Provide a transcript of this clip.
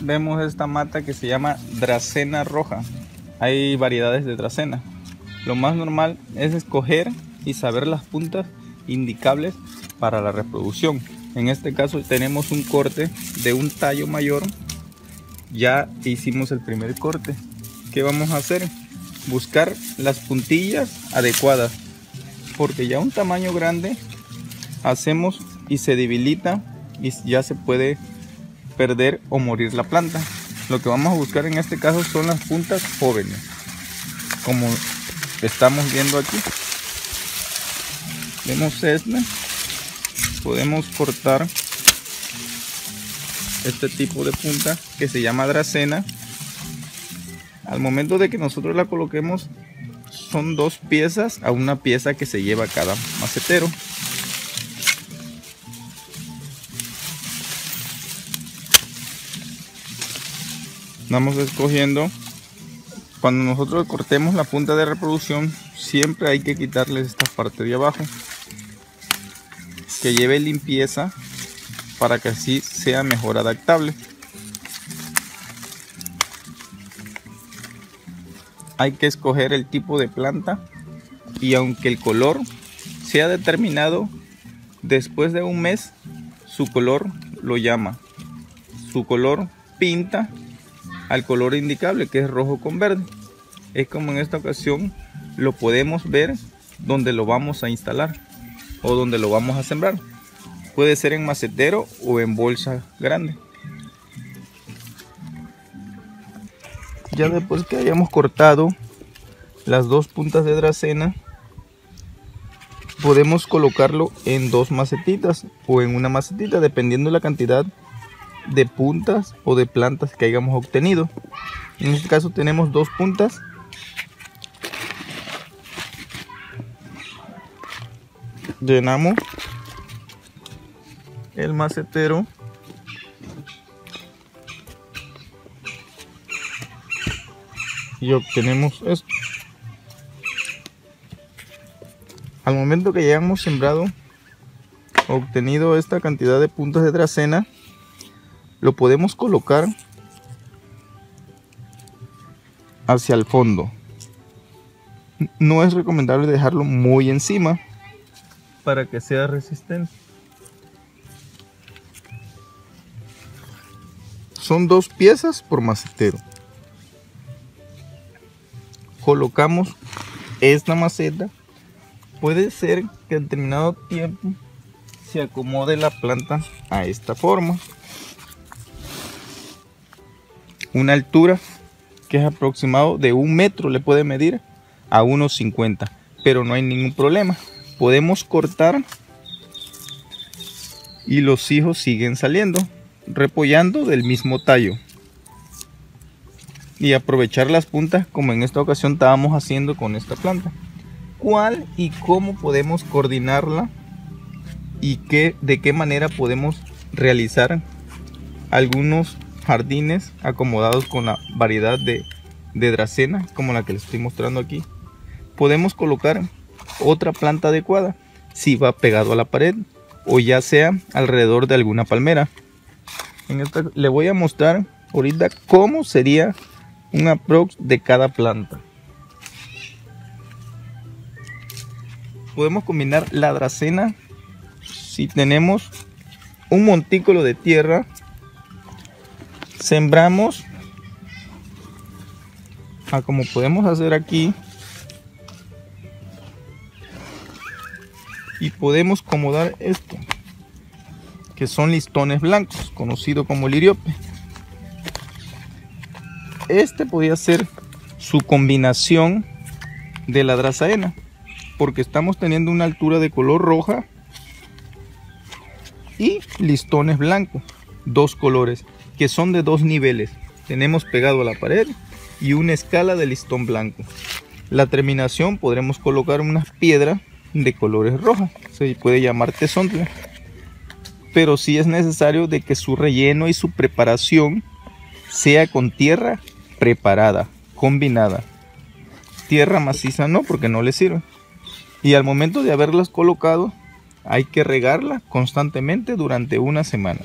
vemos esta mata que se llama Dracena roja. Hay variedades de Dracena. Lo más normal es escoger y saber las puntas indicables para la reproducción. En este caso tenemos un corte de un tallo mayor. Ya hicimos el primer corte. ¿Qué vamos a hacer? Buscar las puntillas adecuadas. Porque ya un tamaño grande hacemos y se debilita y ya se puede perder o morir la planta. Lo que vamos a buscar en este caso son las puntas jóvenes. Como estamos viendo aquí. Vemos este. Podemos cortar este tipo de punta que se llama dracena. Al momento de que nosotros la coloquemos son dos piezas a una pieza que se lleva cada macetero. Vamos escogiendo. Cuando nosotros cortemos la punta de reproducción, siempre hay que quitarle esta parte de abajo. Que lleve limpieza para que así sea mejor adaptable. Hay que escoger el tipo de planta y aunque el color sea determinado, después de un mes su color lo llama. Su color pinta al color indicable que es rojo con verde. Es como en esta ocasión lo podemos ver donde lo vamos a instalar o donde lo vamos a sembrar. Puede ser en macetero o en bolsa grande. Ya después que hayamos cortado las dos puntas de dracena, podemos colocarlo en dos macetitas o en una macetita dependiendo de la cantidad de puntas o de plantas que hayamos obtenido. En este caso tenemos dos puntas. Llenamos el macetero. Y obtenemos esto. Al momento que ya hemos sembrado, obtenido esta cantidad de puntas de dracena, lo podemos colocar hacia el fondo. No es recomendable dejarlo muy encima para que sea resistente. Son dos piezas por macetero. Colocamos esta maceta. Puede ser que en determinado tiempo se acomode la planta a esta forma una altura que es aproximado de un metro le puede medir a unos 50 pero no hay ningún problema. Podemos cortar y los hijos siguen saliendo repollando del mismo tallo. Y aprovechar las puntas como en esta ocasión estábamos haciendo con esta planta. Cuál y cómo podemos coordinarla y qué, de qué manera podemos realizar algunos jardines acomodados con la variedad de, dracena como la que les estoy mostrando aquí. Podemos colocar otra planta adecuada si va pegado a la pared o ya sea alrededor de alguna palmera. En esta le voy a mostrar ahorita cómo sería un aprox de cada planta. Podemos combinar la dracena si tenemos un montículo de tierra sembramos. A como podemos hacer aquí. Y podemos acomodar esto que son listones blancos conocido como liriope. Este podría ser su combinación de la drazaena porque estamos teniendo una altura de color roja y listones blancos dos colores que son de dos niveles. Tenemos pegado a la pared y una escala de listón blanco. La terminación podremos colocar unas piedras de colores rojos. Se puede llamar tesontle. Pero sí es necesario de que su relleno y su preparación sea con tierra preparada, combinada. Tierra maciza no, porque no le sirve. Y al momento de haberlas colocado, hay que regarla constantemente durante una semana.